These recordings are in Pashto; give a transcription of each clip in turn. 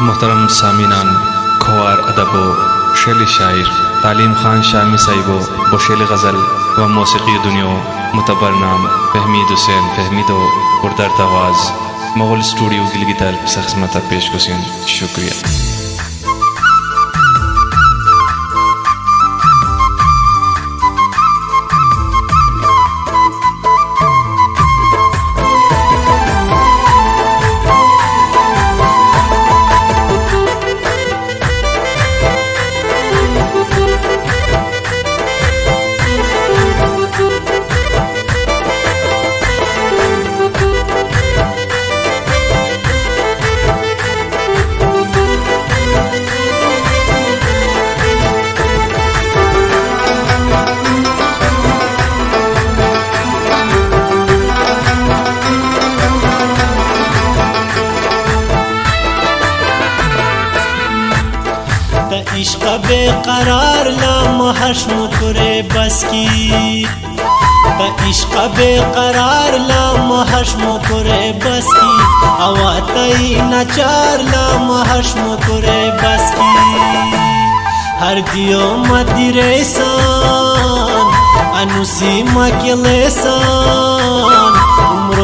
محترم سامینان خوار ادبو و شاعر تعلیم خان شامی صاحب و غزل و موسیقی دنیا متبر نام فهمید حسین فهمید و آواز مغل اسٹوڈیو گلگیتر سخت پیش کسین شکریہ د عشق به قرار لام حشم کره بس کی د عشق به قرار لام حشم کره بس کی اوا تای نچار لام حشم کره بس کی هر دیو مدیرسان انوسی مکلسان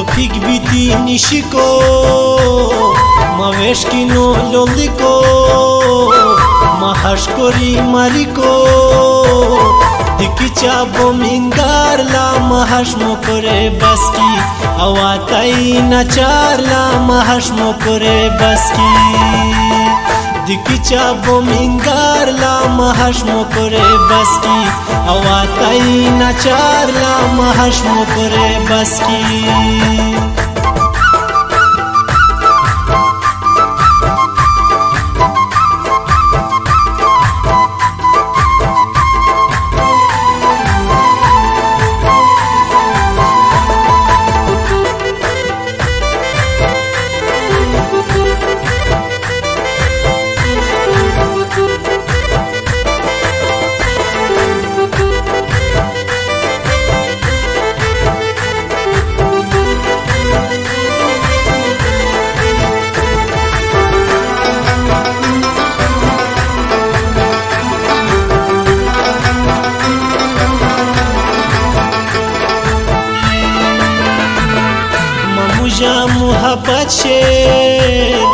Lotik biti nishiko Ma veshkino loldiko Ma hashkori mariko Dikicha bomingarla Ma hashmo kore baski Awatai nacharla Ma hashmo kore baski دیکچابو منگار لام حشم پر بس کی اواتای نچار لام حشم پر بس کی طاعت شین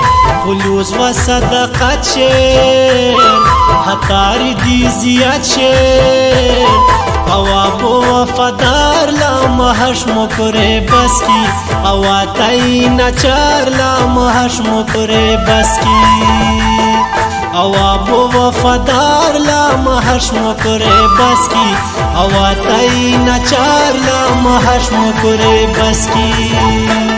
خلوص و صدقت شین حقار دی زیاد شین اواب و وفادار لامحش مکره بس کی اواتای نچار لامحش مکره بس کی اواب و وفادار لامحش مکره بس کی اواتای نچار لامحش مکره بس کی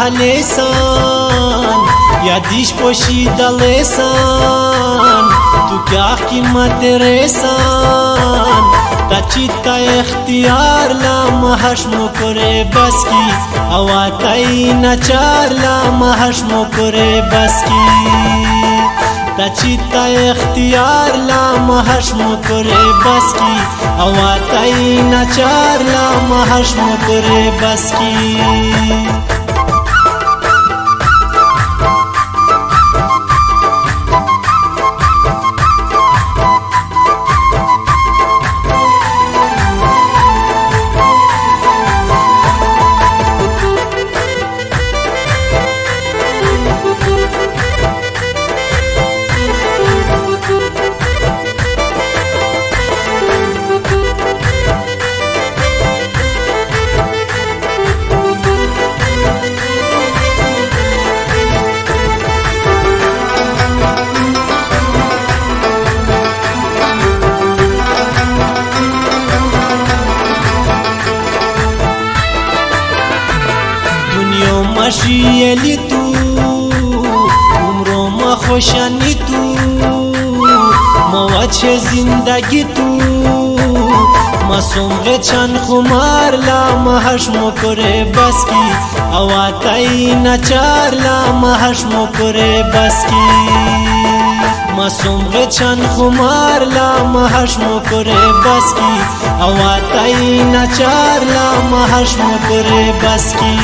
حلیسان یادیش پوشید لیسان تو کیا قیمت ریسان تا چیت کا اختیار لام حشم کرے بس کی اوا تای نچار لام حشم کرے بس کی تا چیت کا اختیار لام حشم کرے بس کی اوا تای نچار لام حشم کرے بس کی خوشیلی تو عمرو ما خوشنی تو ما چه زندگی تو ما سمغه چند خمار لا ما حشمو کره بس کی اواتای نچار لا ما حشمو کره بس کی ما سمغه چند خمار لا ما حشمو کره بس کی اواتای نچار لا ما حشمو کره بس کی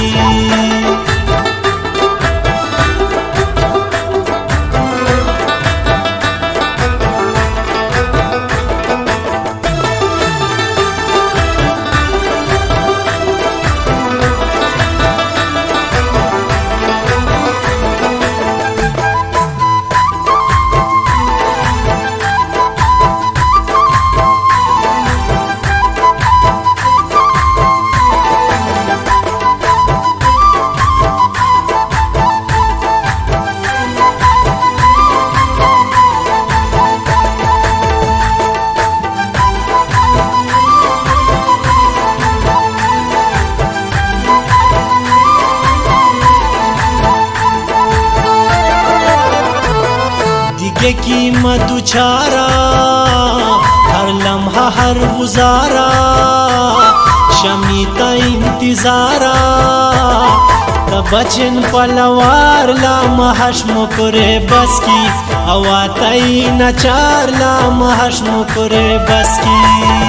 یکی ما دوچارا هر لمحه هر گزارا شمی تا انتظارا تا بچن پلوار لا محش مکره بس کی هوا تای نچار لا محش مکره بس کی